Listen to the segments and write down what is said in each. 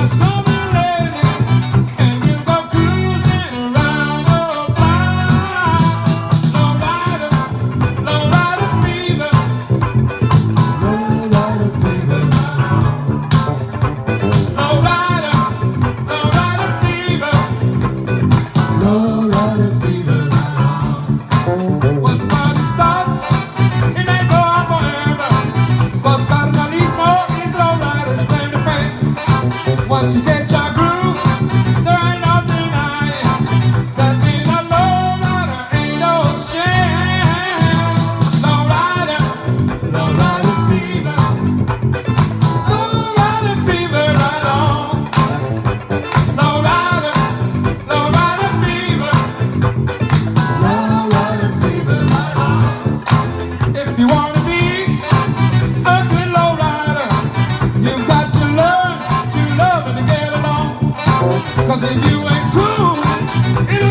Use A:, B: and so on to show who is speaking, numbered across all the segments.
A: Let's go. Cause if you ain't cool,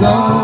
A: love.